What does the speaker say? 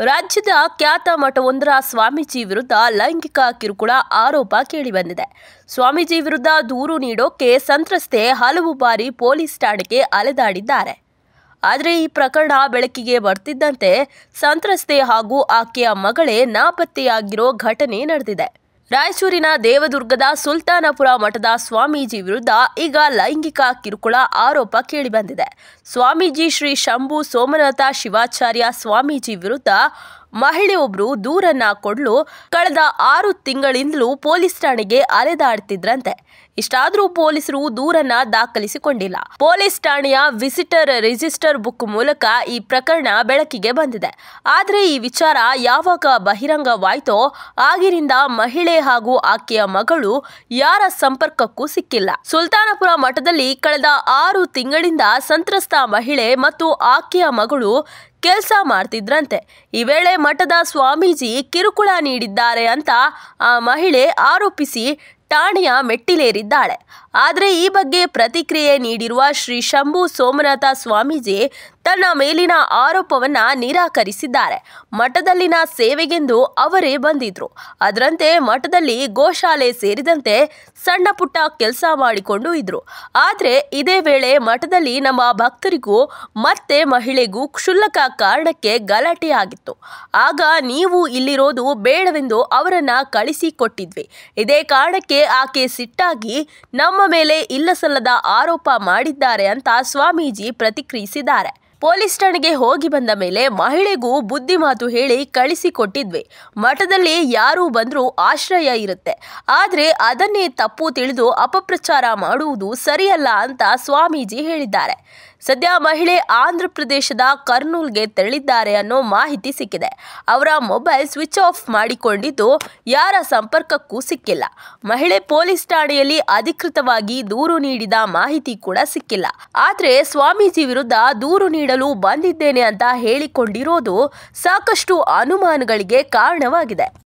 ರಾಜ್ಯದ ಖ್ಯಾತ ಮಠವೊಂದರ ಸ್ವಾಮೀಜಿ ವಿರುದ್ಧ ಲೈಂಗಿಕ ಕಿರುಕುಳ ಆರೋಪ ಕೇಳಿಬಂದಿದೆ. ಸ್ವಾಮೀಜಿ ವಿರುದ್ಧ ದೂರು ನೀಡೋಕೆ ಸಂತ್ರಸ್ತೆ ಹಲವು ಬಾರಿ ಪೊಲೀಸ್ ಠಾಣೆಗೆ ಅಲೆದಾಡಿದ್ದಾರೆ. ಆದರೆ ಈ ಪ್ರಕರಣ ಬೆಳಕಿಗೆ ಬರ್ತಿದ್ದಂತೆ ಸಂತ್ರಸ್ತೆ ಹಾಗೂ ಆಕೆಯ ಮಗಳೇ ನಾಪತ್ತೆಯಾಗಿರೋ ಘಟನೆ ನಡೆದಿದೆ. ರಾಯಚೂರಿನ ದೇವದುರ್ಗದ ಸುಲ್ತಾನಪುರ ಮಠದ ಸ್ವಾಮೀಜಿ ವಿರುದ್ಧ ಈಗ ಲೈಂಗಿಕ ಕಿರುಕುಳ ಆರೋಪ ಕೇಳಿಬಂದಿದೆ. ಸ್ವಾಮೀಜಿ ಶ್ರೀ ಶಂಭು ಸೋಮನಾಥ ಶಿವಾಚಾರ್ಯ ಸ್ವಾಮೀಜಿ ವಿರುದ್ಧ ಮಹಿಳೆಯೊಬ್ಬರು ದೂರನ್ನ ಕೊಡಲು ಕಳೆದ ಆರು ತಿಂಗಳಿಂದಲೂ ಪೊಲೀಸ್ ಠಾಣೆಗೆ ಅಲೆದಾಡ್ತಿದ್ರಂತೆ. ಇಷ್ಟಾದರೂ ಪೊಲೀಸರು ದೂರನ್ನ ದಾಖಲಿಸಿಕೊಂಡಿಲ್ಲ. ಪೊಲೀಸ್ ಠಾಣೆಯ ವಿಸಿಟರ್ ರಿಜಿಸ್ಟರ್ ಬುಕ್ ಮೂಲಕ ಈ ಪ್ರಕರಣ ಬೆಳಕಿಗೆ ಬಂದಿದೆ. ಆದರೆ ಈ ವಿಚಾರ ಯಾವಾಗ ಬಹಿರಂಗವಾಯಿತೋ ಆಗಿನಿಂದ ಮಹಿಳೆ ಹಾಗೂ ಆಕೆಯ ಮಗಳು ಯಾರ ಸಂಪರ್ಕಕ್ಕೂ ಸಿಕ್ಕಿಲ್ಲ. ಸುಲ್ತಾನಪುರ ಮಠದಲ್ಲಿ ಕಳೆದ ಆರು ತಿಂಗಳಿಂದ ಸಂತ್ರಸ್ತ ಮಹಿಳೆ ಮತ್ತು ಆಕೆಯ ಮಗಳು ಕೆಲಸ ಮಾಡ್ತಿದ್ರಂತೆ. ಈ ವೇಳೆ ಮಠದ ಸ್ವಾಮೀಜಿ ಕಿರುಕುಳ ನೀಡಿದ್ದಾರೆ ಅಂತ ಆ ಮಹಿಳೆ ಆರೋಪಿಸಿ ಠಾಣೆಯ ಮೆಟ್ಟಿಲೇರಿದ್ದಾಳೆ. ಆದರೆ ಈ ಬಗ್ಗೆ ಪ್ರತಿಕ್ರಿಯೆ ನೀಡಿರುವ ಶ್ರೀ ಶಂಭು ಸೋಮನಾಥ ಸ್ವಾಮೀಜಿ ತನ್ನ ಮೇಲಿನ ಆರೋಪವನ್ನು ನಿರಾಕರಿಸಿದ್ದಾರೆ. ಮಠದಲ್ಲಿನ ಸೇವೆಗೆಂದು ಅವರೇ ಬಂದಿದ್ರು. ಅದರಂತೆ ಮಠದಲ್ಲಿ ಗೋಶಾಲೆ ಸೇರಿದಂತೆ ಸಣ್ಣ ಪುಟ್ಟ ಕೆಲಸ ಮಾಡಿಕೊಂಡು ಇದ್ರು. ಆದರೆ ಇದೇ ವೇಳೆ ಮಠದಲ್ಲಿ ನಮ್ಮ ಭಕ್ತರಿಗೂ ಮತ್ತೆ ಮಹಿಳೆಗೂ ಕ್ಷುಲ್ಲಕ ಕಾರಣಕ್ಕೆ ಗಲಾಟೆಯಾಗಿತ್ತು. ಆಗ ನೀವು ಇಲ್ಲಿರೋದು ಬೇಡವೆಂದು ಅವರನ್ನು ಕಳಿಸಿಕೊಟ್ಟಿದ್ವಿ ಇದೇ ಕಾರಣಕ್ಕೆ ಆಕೆ ಸಿಟ್ಟಾಗಿ ನಮ್ಮ ಮೇಲೆ ಇಲ್ಲಸಲ್ಲದ ಆರೋಪ ಮಾಡಿದ್ದಾರೆ ಅಂತ ಸ್ವಾಮೀಜಿ ಪ್ರತಿಕ್ರಿಯಿಸಿದ್ದಾರೆ. ಪೊಲೀಸ್ ಠಾಣೆಗೆ ಹೋಗಿ ಬಂದ ಮೇಲೆ ಮಹಿಳೆಗೂ ಬುದ್ಧಿ ಮಾತು ಹೇಳಿ ಕಳಿಸಿಕೊಟ್ಟಿದ್ವಿ. ಮಠದಲ್ಲಿ ಯಾರು ಬಂದರೂ ಆಶ್ರಯ ಇರುತ್ತೆ. ಆದರೆ ಅದನ್ನೇ ತಪ್ಪು ತಿಳಿದು ಅಪಪ್ರಚಾರ ಮಾಡುವುದು ಸರಿಯಲ್ಲ ಅಂತ ಸ್ವಾಮೀಜಿ ಹೇಳಿದ್ದಾರೆ. ಸದ್ಯ ಮಹಿಳೆ ಆಂಧ್ರ ಪ್ರದೇಶದ ಕರ್ನೂಲ್ಗೆ ತೆರಳಿದ್ದಾರೆ ಅನ್ನೋ ಮಾಹಿತಿ ಸಿಕ್ಕಿದೆ. ಅವರ ಮೊಬೈಲ್ ಸ್ವಿಚ್ ಆಫ್ ಮಾಡಿಕೊಂಡಿದ್ದು ಯಾರ ಸಂಪರ್ಕಕ್ಕೂ ಸಿಕ್ಕಿಲ್ಲ. ಮಹಿಳೆ ಪೊಲೀಸ್ ಠಾಣೆಯಲ್ಲಿ ಅಧಿಕೃತವಾಗಿ ದೂರು ನೀಡಿದ ಮಾಹಿತಿ ಕೂಡ ಸಿಕ್ಕಿಲ್ಲ. ಆದರೆ ಸ್ವಾಮೀಜಿ ವಿರುದ್ಧ ದೂರು ನೀಡಲು ಬಂದಿದ್ದೇನೆ ಅಂತ ಹೇಳಿಕೊಂಡಿರೋದು ಸಾಕಷ್ಟು ಅನುಮಾನಗಳಿಗೆ ಕಾರಣವಾಗಿದೆ.